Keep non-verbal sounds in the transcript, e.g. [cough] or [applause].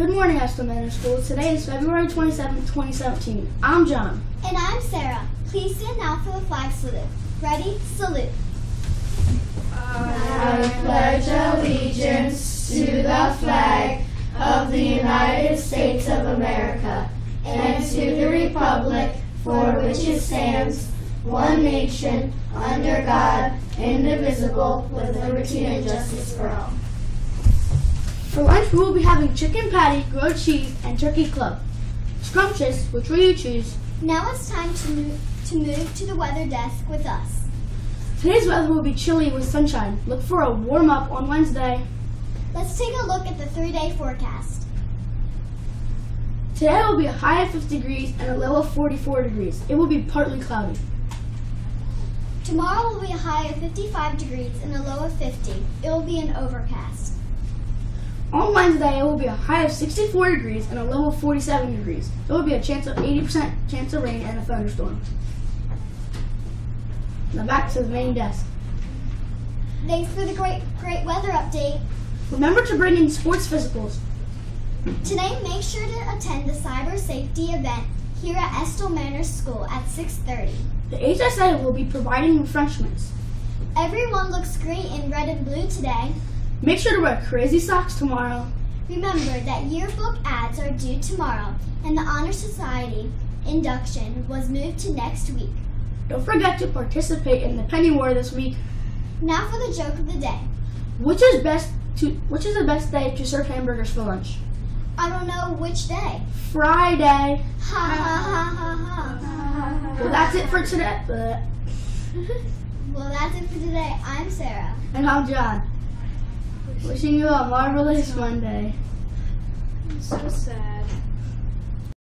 Good morning, Estell Manor School. Today is February 27, 2017. I'm John. And I'm Sarah. Please stand now for the flag salute. Ready? Salute. I pledge allegiance to the flag of the United States of America and to the republic for which it stands, one nation, under God, indivisible, with liberty and justice for all. For lunch, we will be having chicken patty, grilled cheese, and turkey club. Scrumptious, which will you choose? Now it's time to move, to move to the weather desk with us. Today's weather will be chilly with sunshine. Look for a warm up on Wednesday. Let's take a look at the three day forecast. Today will be a high of 50 degrees and a low of 44 degrees. It will be partly cloudy. Tomorrow will be a high of 55 degrees and a low of 50. It will be an overcast. Wednesday, it will be a high of 64 degrees and a low of 47 degrees. There will be a chance of 80% chance of rain and a thunderstorm. Now back to the main desk. Thanks for the great great weather update. Remember to bring in sports physicals. Today, make sure to attend the cyber safety event here at Estell Manor School at 6:30. The HSA will be providing refreshments. Everyone looks great in red and blue today. Make sure to wear crazy socks tomorrow. Remember that yearbook ads are due tomorrow, and the Honor Society induction was moved to next week. Don't forget to participate in the penny war this week. Now for the joke of the day. Which is best to which is the best day to serve hamburgers for lunch? I don't know which day. Friday. Ha ha ha ha ha. Well, that's it for today. [laughs] Well, that's it for today. I'm Sarah. And I'm John. Wishing you a marvelous Monday. So sad.